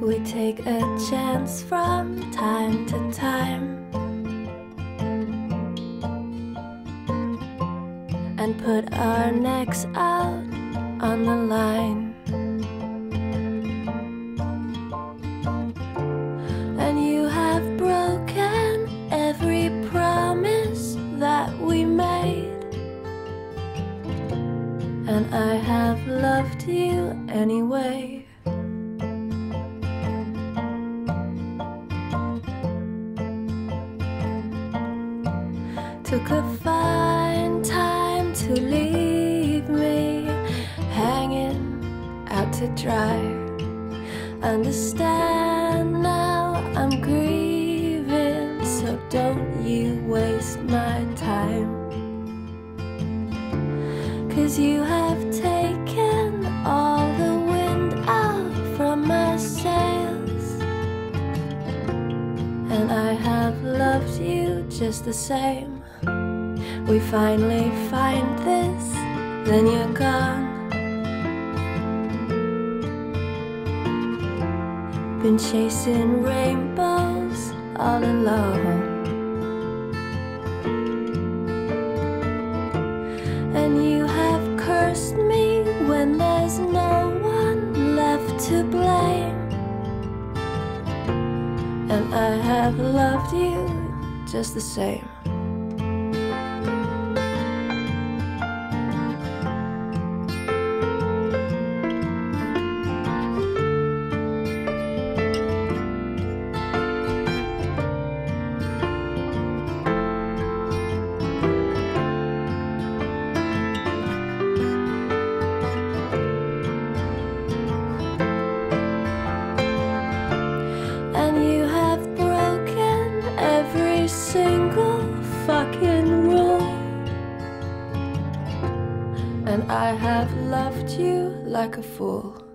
we take a chance from time to time and put our necks out on the line. And you have broken every promise that we made. And I have loved you anyway. Took a fine time to leave me hanging out to dry. Understand now I'm grieving, so don't you waste my time. Cause you have taken all the wind out from my sails. And I have just the same. We finally find this, then you're gone. Been chasing rainbows all alone. And you have cursed me when there's no one left to blame. And I have loved you just the same. Fucking rule. And I have loved you like a fool.